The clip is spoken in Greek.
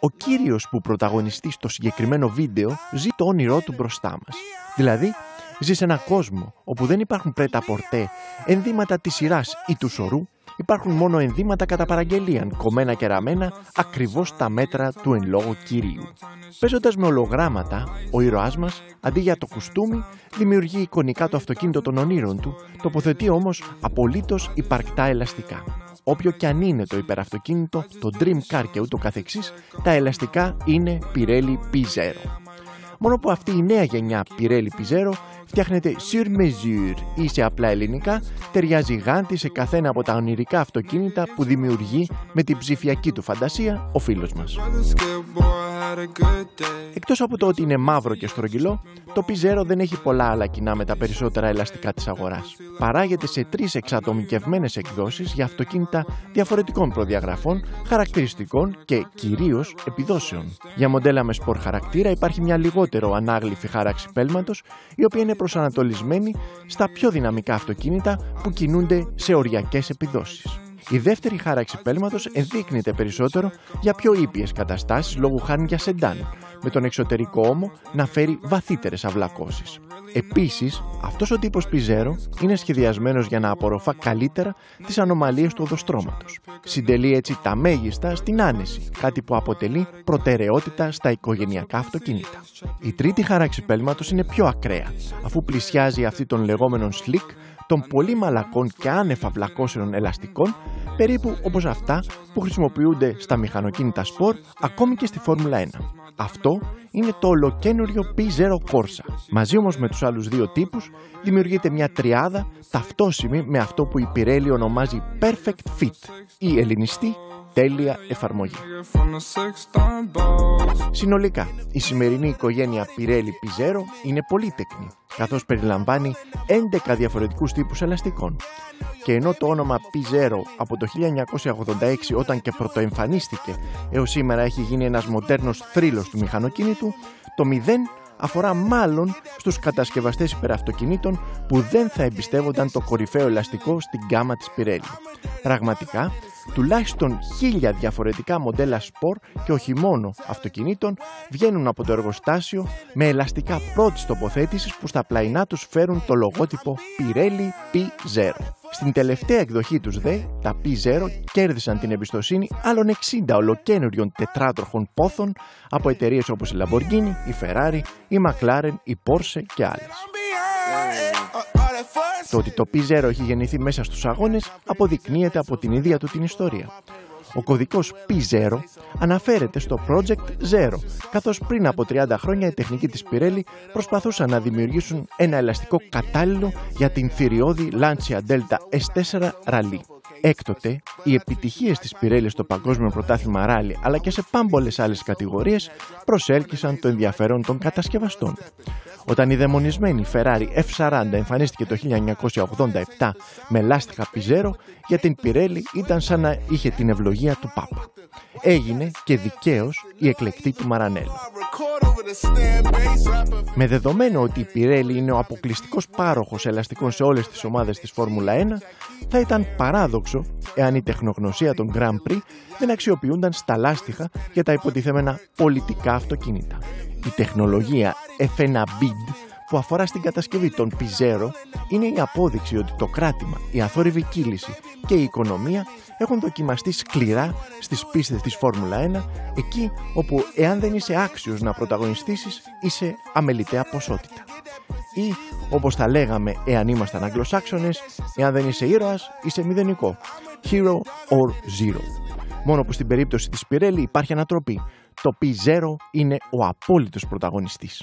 Ο κύριος που πρωταγωνιστεί στο συγκεκριμένο βίντεο ζει το όνειρό του μπροστά μας. Δηλαδή, ζει σε ένα κόσμο όπου δεν υπάρχουν πρέτα πορτέ, ενδύματα της σειράς ή του σωρού, υπάρχουν μόνο ενδύματα κατά παραγγελίαν, κομμένα και ραμμένα ακριβώς τα μέτρα του εν λόγω κυρίου. Παίζοντας με ολογράμματα, ο ήρωάς μας, αντί για το κουστούμι, δημιουργεί εικονικά το αυτοκίνητο των ονείρων του, τοποθετεί όμως απολύτως υπαρκτά ελαστικά. Όποιο και αν είναι το υπεραυτοκίνητο, το Dream Car και ούτω καθεξής, τα ελαστικά είναι Pirelli P0. Μόνο που αυτή η νέα γενιά Pirelli P0 φτιάχνεται sur mesure ή σε απλά ελληνικά ταιριάζει γάντι σε καθένα από τα ονειρικά αυτοκίνητα που δημιουργεί με την ψηφιακή του φαντασία ο φίλος μας. Εκτός από το ότι είναι μαύρο και στρογγυλό, το P0 δεν έχει πολλά άλλα κοινά με τα περισσότερα ελαστικά της αγοράς. Παράγεται σε τρεις εξατομικευμένες εκδόσεις για αυτοκίνητα διαφορετικών προδιαγραφών, χαρακτηριστικών και κυρίως επιδόσεων. Για μοντέλα με σπορ χαρακτήρα υπάρχει μια λιγότερο ανάγλυφη χάραξη πέλματος, η οποία είναι προσανατολισμένη στα πιο δυναμικά αυτοκίνητα που κινούνται σε οριακές επιδόσεις. Η δεύτερη χάραξη πέλματος ενδείκνυται περισσότερο για πιο ήπιες καταστάσεις λόγω χάρη για σεντάν, με τον εξωτερικό όμο να φέρει βαθύτερες αυλακώσεις. Επίσης, αυτός ο τύπος πιζέρο είναι σχεδιασμένος για να απορροφά καλύτερα τις ανομαλίες του οδοστρώματος. Συντελεί έτσι τα μέγιστα στην άνεση, κάτι που αποτελεί προτεραιότητα στα οικογενειακά αυτοκίνητα. Η τρίτη χάραξη πέλματος είναι πιο ακραία, αφού πλησιάζει αυτή των λεγόμενων slick των πολύ μαλακών και άνευ βλακώσεων ελαστικών, περίπου όπως αυτά που χρησιμοποιούνται στα μηχανοκίνητα σπορ, ακόμη και στη Φόρμουλα 1. Αυτό είναι το ολοκένουριο P0 Corsa. Μαζί όμως με τους άλλους δύο τύπους δημιουργείται μια τριάδα ταυτόσιμη με αυτό που η Pirelli ονομάζει Perfect Fit ή ελληνιστή τέλεια εφαρμογή. Συνολικά, η σημερινή οικογένεια Pirelli Pizzero είναι πολύτεκνη, καθώς περιλαμβάνει 11 διαφορετικούς τύπους ελαστικών. Και ενώ το όνομα Pizzero από το 1986 όταν και πρωτοεμφανίστηκε έως σήμερα έχει γίνει ένας μοντέρνος θρύλος του μηχανοκίνητου, το 0 αφορά μάλλον στους κατασκευαστές υπεραυτοκινήτων που δεν θα εμπιστεύονταν το κορυφαίο ελαστικό στην γκάμα της Pirelli. Πραγματικά, τουλάχιστον χίλια διαφορετικά μοντέλα σπορ και όχι μόνο αυτοκινήτων βγαίνουν από το εργοστάσιο με ελαστικά πρώτης τοποθέτησης που στα πλαϊνά τους φέρουν το λογότυπο Pirelli P0. Στην τελευταία εκδοχή τους δε, τα P0 κέρδισαν την εμπιστοσύνη άλλων 60 ολοκένουριων τετράτροχων πόθων από εταιρείες όπως η Lamborghini, η Ferrari, η McLaren, η Porsche και άλλες. Το ότι το P0 έχει γεννηθεί μέσα στους αγώνες αποδεικνύεται από την ίδια του την ιστορία. Ο κωδικός P0 αναφέρεται στο Project Zero, καθώς πριν από 30 χρόνια οι τεχνικοί της Pirelli προσπαθούσαν να δημιουργήσουν ένα ελαστικό κατάλληλο για την θηριώδη Lancia Delta S4 Rally. Έκτοτε, οι επιτυχίες της Pirelli στο παγκόσμιο πρωτάθλημα ράλι αλλά και σε πάμπολες άλλες κατηγορίες προσέλκυσαν το ενδιαφέρον των κατασκευαστών. Όταν η δαιμονισμένη Ferrari F40 εμφανίστηκε το 1987 με λάστιχα πιζέρο, για την Pirelli ήταν σαν να είχε την ευλογία του Πάπα. Έγινε και δικαίως η εκλεκτή του Μαρανέλο. Με δεδομένο ότι η Pirelli είναι ο αποκλειστικός πάροχος ελαστικών σε όλες τις ομάδες της Φόρμουλα 1, θα ήταν παράδοξο εάν η τεχνογνωσία των Grand Prix δεν αξιοποιούνταν στα λάστιχα για τα υποτιθέμενα πολιτικά αυτοκίνητα. Η τεχνολογία F1 Bid που αφορά στην κατασκευή των Πιζέρο είναι η απόδειξη ότι το κράτημα, η αθόρυβη κύληση και η οικονομία έχουν δοκιμαστεί σκληρά στις πίστες της Φόρμουλα 1 εκεί όπου εάν δεν είσαι άξιος να πρωταγωνιστήσεις είσαι αμεληταία ποσότητα. Ή όπως τα λέγαμε εάν ήμασταν Αγγλοσάξονες, εάν δεν είσαι ήρωας είσαι μηδενικό. Hero or Zero. Μόνο που στην περίπτωση της Πιρέλη υπάρχει ανατροπή. Το P0 είναι ο απόλυτος πρωταγωνιστής.